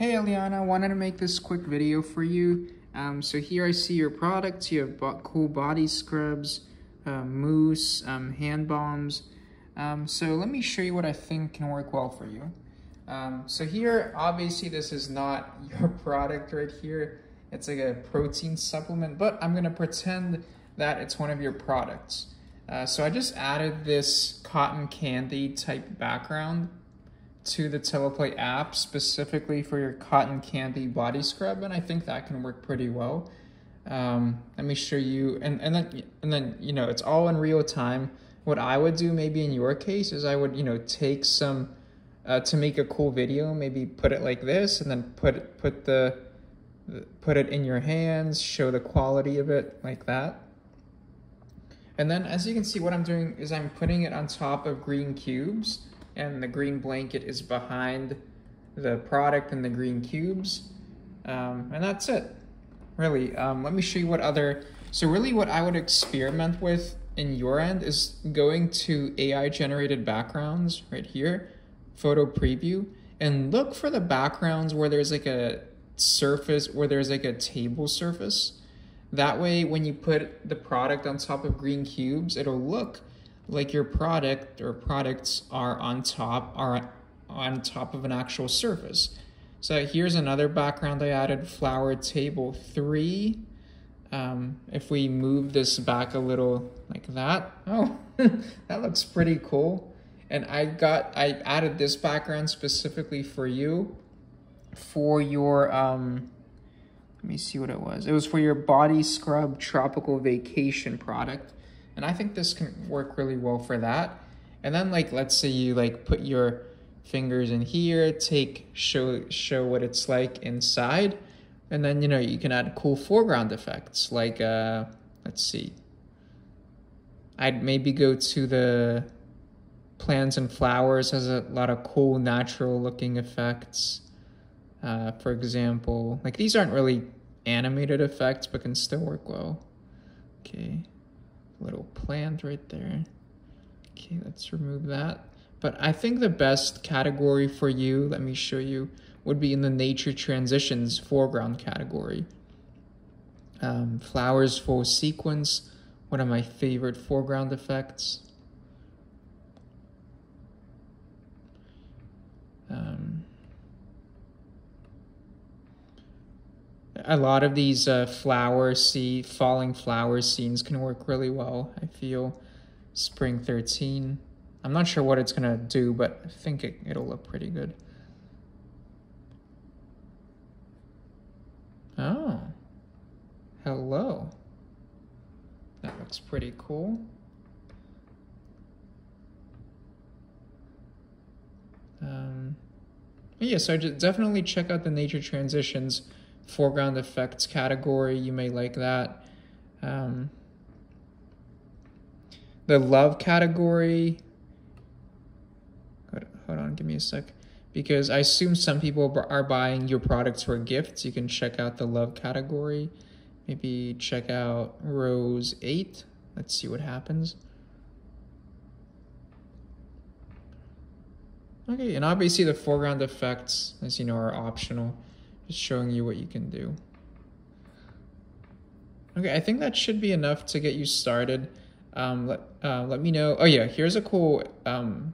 Hey Eliana, I wanted to make this quick video for you. Um, so here I see your products. You have cool body scrubs, uh, mousse, um, hand balms. Um, so let me show you what I think can work well for you. Um, so here, obviously this is not your product right here. It's like a protein supplement, but I'm gonna pretend that it's one of your products. Uh, so I just added this cotton candy type background to the Teleplay app specifically for your cotton candy body scrub, and I think that can work pretty well. Um, let me show you, and, and then, and then, you know, it's all in real time. What I would do maybe in your case is I would, you know, take some, uh, to make a cool video, maybe put it like this, and then put, put the, put it in your hands, show the quality of it like that. And then as you can see, what I'm doing is I'm putting it on top of green cubes and the green blanket is behind the product and the green cubes. Um, and that's it, really. Um, let me show you what other, so really what I would experiment with in your end is going to AI generated backgrounds right here, photo preview, and look for the backgrounds where there's like a surface, where there's like a table surface that way, when you put the product on top of green cubes, it'll look like your product or products are on top are on top of an actual surface. So here's another background I added, flower table three. Um, if we move this back a little like that, oh, that looks pretty cool. And I got, I added this background specifically for you, for your, um, let me see what it was. It was for your body scrub tropical vacation product. And I think this can work really well for that. And then like, let's say you like put your fingers in here, take, show, show what it's like inside. And then, you know, you can add cool foreground effects like, uh, let's see. I'd maybe go to the plants and flowers has a lot of cool natural looking effects. Uh, for example, like these aren't really animated effects, but can still work well. Okay, little plant right there. Okay, let's remove that. But I think the best category for you, let me show you, would be in the nature transitions foreground category. Um, flowers full sequence, one of my favorite foreground effects. A lot of these uh, flower see falling flower scenes can work really well. I feel spring 13. I'm not sure what it's gonna do, but I think it, it'll look pretty good. Oh, hello. That looks pretty cool. Um, yeah, so definitely check out the nature transitions foreground effects category. You may like that. Um, the love category. Hold, on, give me a sec. Because I assume some people are buying your products for gifts. You can check out the love category. Maybe check out Rose 8. Let's see what happens. Okay, and obviously the foreground effects, as you know, are optional. Just showing you what you can do. Okay, I think that should be enough to get you started. Um, let, uh, let me know. Oh yeah, here's a cool um,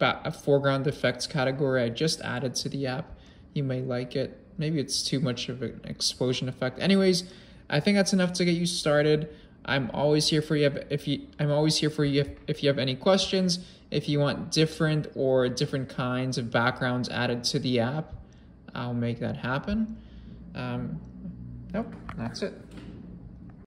a foreground effects category I just added to the app. You may like it. Maybe it's too much of an explosion effect. Anyways, I think that's enough to get you started. I'm always here for you if you I'm always here for you if, if you have any questions, if you want different or different kinds of backgrounds added to the app. I'll make that happen. Um, nope, that's it.